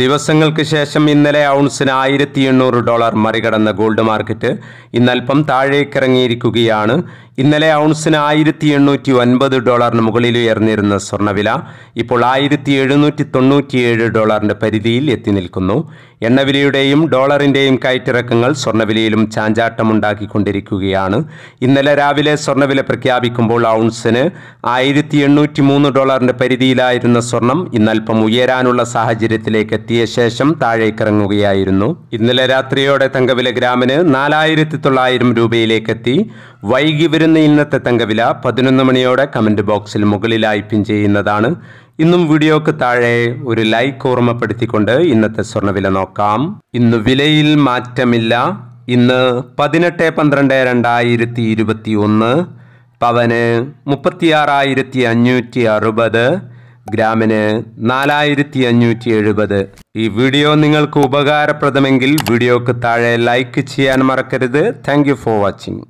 ദിവസങ്ങൾക്ക് ശേഷം ഇന്നലെ ഔൺസിന് ആയിരത്തി എണ്ണൂറ് ഡോളർ മറികടന്ന ഗോൾഡ് മാർക്കറ്റ് ഇന്നൽപ്പം താഴേക്കിറങ്ങിയിരിക്കുകയാണ്. ഇന്നലെ ഔൺസിന് ആയിരത്തി എണ്ണൂറ്റി ഒൻപത് ഡോളറിന് മുകളിൽ ഉയർന്നിരുന്ന സ്വർണവില ഇപ്പോൾ ആയിരത്തി എഴുന്നൂറ്റി തൊണ്ണൂറ്റിയേഴ് ഡോളറിന്റെ പരിധിയിൽ എത്തി നിൽക്കുന്നു. എണ്ണവിലയുടെയും ഡോളറിന്റെയും കയറ്റിറക്കങ്ങൾ സ്വർണവിലയിലും ചാഞ്ചാട്ടമുണ്ടാക്കിക്കൊണ്ടിരിക്കുകയാണ്. ഇന്നലെ രാവിലെ സ്വർണവില പ്രഖ്യാപിക്കുമ്പോൾ ഔൺസിന് ആയിരത്തി എണ്ണൂറ്റി മൂന്ന് ഡോളറിന്റെ പരിധിയിലായിരുന്ന സ്വർണം ഇന്നൽപ്പം ഉയരാനുള്ള സാഹചര്യത്തിലേക്ക് എത്തിയ ശേഷം താഴേക്കിറങ്ങുകയായിരുന്നു. ഇന്നലെ രാത്രിയോടെ തങ്കവില ഗ്രാമിന് നാലായിരത്തി തൊള്ളായിരം രൂപയിലേക്ക് എത്തി വൈകി വരുന്ന ഇന്നത്തെ തങ്കവില പതിനൊന്ന് മണിയോടെ കമന്റ് ബോക്സിൽ മുകളിലായി പിൻ ചെയ്യുന്നതാണ്. ഇന്നും വീഡിയോക്ക് താഴെ ഒരു ലൈക്ക് ഓർമ്മപ്പെടുത്തിക്കൊണ്ട് ഇന്നത്തെ സ്വർണവില നോക്കാം. ഇന്ന് വിലയിൽ മാറ്റമില്ല. ഇന്ന് പതിനെട്ട് പന്ത്രണ്ട് രണ്ടായിരത്തി ഇരുപത്തി ഒന്ന് പവന് മുപ്പത്തിയാറായിരത്തി അഞ്ഞൂറ്റി അറുപത്. ഗ്രാമിന് നാലായിരത്തി അഞ്ഞൂറ്റി എഴുപത് ഈ വീഡിയോ നിങ്ങൾക്ക് ഉപകാരപ്രദമെങ്കിൽ വീഡിയോക്ക് താഴെ ലൈക്ക് ചെയ്യാൻ മറക്കരുത്. Thank for watching